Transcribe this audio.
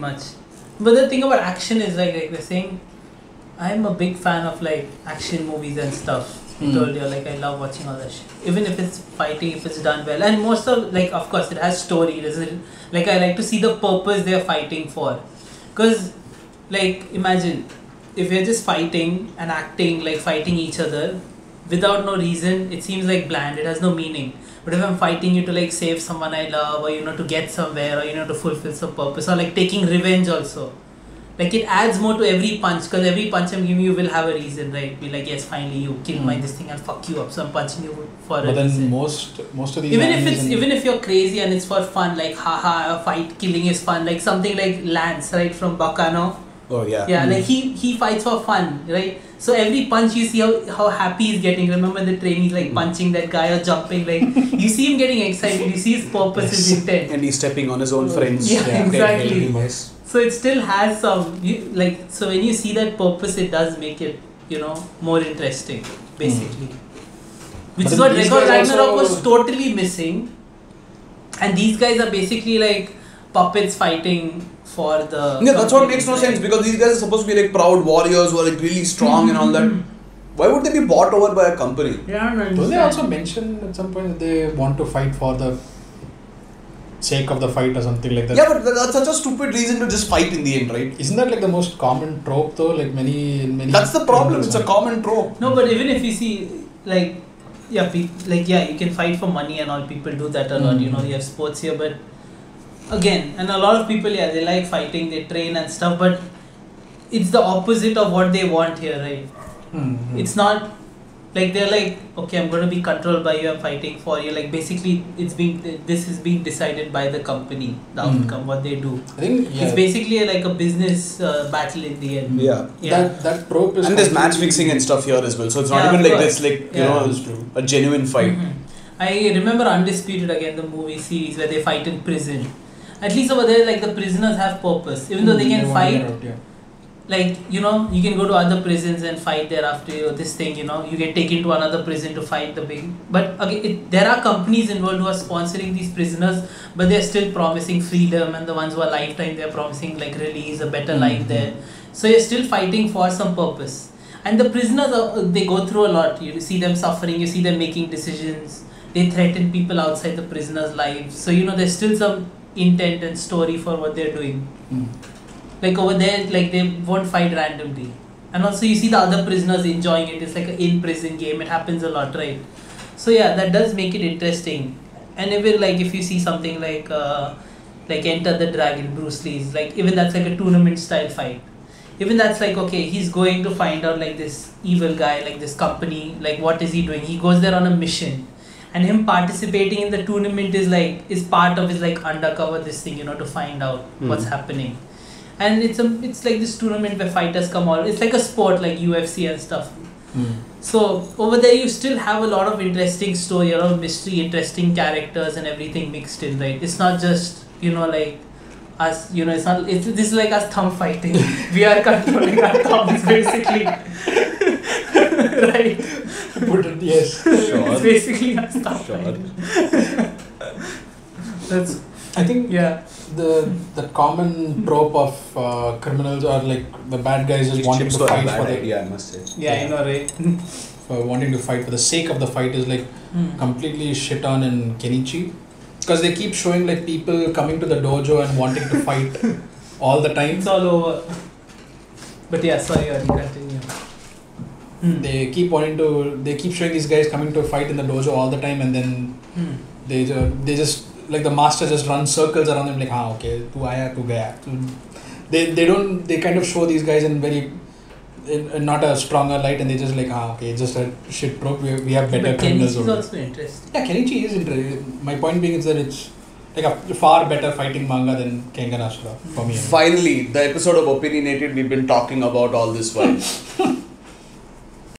much. But the thing about action is like like we're saying, I'm a big fan of like action movies and stuff. I Hmm. told you like I love watching all that shit. Even if it's fighting, if it's done well, and most of like of course it has story. A, like I like to see the purpose they're fighting for, because like imagine if you're just fighting and acting like fighting each other without no reason, it seems like bland. It has no meaning. But if I'm fighting you to like save someone I love, or you know to get somewhere, or you know to fulfill some purpose, or like taking revenge also, like it adds more to every punch. Because every punch I'm giving you will have a reason, right? Be like, yes, finally you kill my Mm. this thing, I'll fuck you up. So I'm punching you for a But then reason. most most of these even if it's even if you're crazy and it's for fun, like haha, a fight killing is fun, like something like Lance, right from Baccano. Oh yeah. Yeah, Mm. like he he fights for fun, right? So every punch you see how, how happy he's getting. Remember the train he's like Mm. punching that guy or jumping, like you see him getting excited. You see his purpose, his intent. And he's stepping on his own friends. Yeah, Yeah, exactly. Yes. So it still has some you, like so when you see that purpose, it does make it you know more interesting, basically. Which But is what Record Ragnarok was totally missing. And these guys are basically like puppets fighting for the. Yeah, that's what makes no sense because these guys are supposed to be like proud warriors who are like really strong and all that. Why would they be bought over by a company? Yeah, I don't Don't they also mention at some point that they want to fight for the sake of the fight or something like that? Yeah, but that's such a stupid reason to just fight in the end, right? Isn't that like the most common trope though? Like many many. That's the problem. It's a common trope. No, but even if you see, like, yeah, pe- like yeah, you can fight for money and all. People do that a lot. You Mm. know, you have sports here, but again, and a lot of people, yeah, they like fighting, they train and stuff, but it's the opposite of what they want here, right? Hmm, hmm. It's not like they're like, okay, I'm going to be controlled by you. I'm fighting for you. Like basically, it's being this is being decided by the company, the Mm. outcome, what they do. I think yeah. It's basically like a business uh, battle in the end. Yeah. Yeah. That that trope is. And there's match fixing and stuff here as well. So it's not Yeah, even like this, like, you Yeah. know, a genuine fight. Mhm. I remember Undisputed again, the movie series where they fight in prison. At least over there, like the prisoners have purpose. Even though they Hmm, can wanna fight, out, yeah. like you know, you can go to other prisons and fight there after you know, this thing. You know, you get taken to another prison to fight the big. But okay it, there are companies involved who are sponsoring these prisoners, but they're still promising freedom. And the ones who are lifetime, they're promising like release, a better life Mhm. there. So you're still fighting for some purpose. And the prisoners, are, they go through a lot. You see them suffering. You see them making decisions. They threaten people outside the prisoners' lives. So you know, there's still some intent and story for what they're doing. Hmm. like over there like they won't fight randomly. And also you see the other prisoners enjoying it. It's like an in prison game. It happens a lot right? So yeah that does make it interesting. And even like if you see something like uh, like enter the dragon bruce lee's like even that's like a tournament style fight. Even that's like okay he's going to find out like this evil guy like this company like what is he doing? He goes there on a mission and him participating in the tournament is like is part of his like undercover this thing you know to find out what's Mhm. happening and it's a it's like this tournament where fighters come all it's like a sport like ufc and stuff Hmm. so over there you still have a lot of interesting story a lot of mystery interesting characters and everything mixed in right it's not just you know like us you know it's not it's this is like us thumb fighting we are controlling our thumbs basically right Put it, yes. It's basically us thumb Sure. fighting that's I think yeah the the common trope of uh, criminals are like the bad guys just wanting to fight for the idea, I must say. yeah i know right for wanting to fight for the sake of the fight is like Hmm. completely shit on in Kenichi because they keep showing like people coming to the dojo and wanting to fight all the time. it's all over but yeah sorry you continue Hmm. They keep wanting to. They keep showing these guys coming to fight in the dojo all the time, and then Hmm. they ju- they just like the master just runs circles around them like, ah, okay, tu aaya, tu gaya. So they they don't. They kind of show these guys in very. In, in not a stronger light, and they just like, ah, okay, just a shit trope. We, we have better but criminals. Kenichi is also interesting Yeah, Kenichi is interesting. My point being is that it's like a far better fighting manga than Kengan Ashura for me. Finally, the episode of Opinionated we've been talking about all this while.